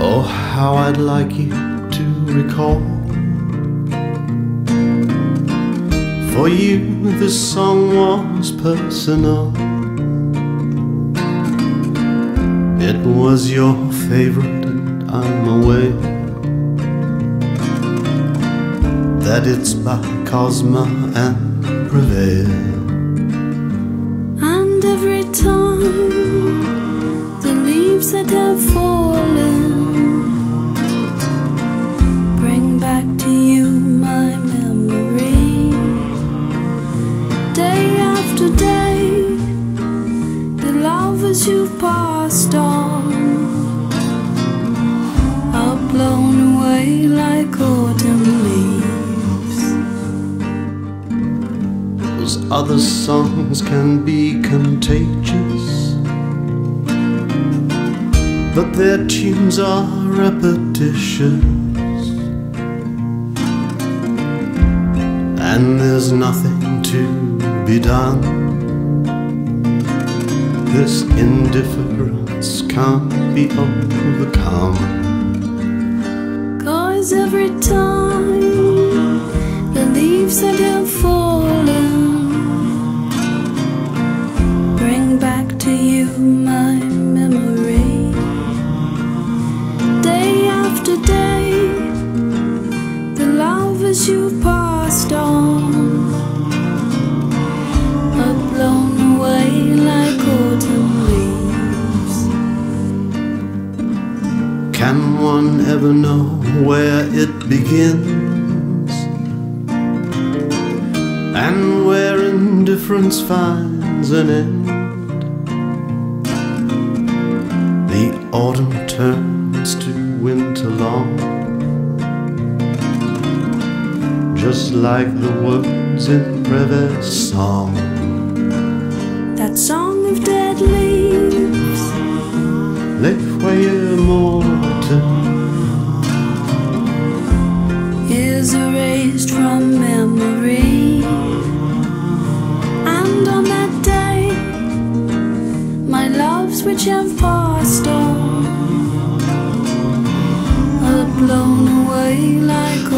Oh, how I'd like you to recall. For you, this song was personal. It was your favorite, and I'm aware that it's by Kosma and Prévert. And every time the leaves that have fallen lovers you've passed on are blown away like autumn leaves. Those other songs can be contagious, but their tunes are repetitious, and there's nothing to be done. This indifference can't be overcome. Cause every time the leaves that have fallen bring back to you my memory. Day after day, the lovers you passed on Can one ever know where it begins and where indifference finds an end? The autumn turns to winter long, just like the words in Prévert's song. That song of dead leaves. Les my loves which have passed on are blown away like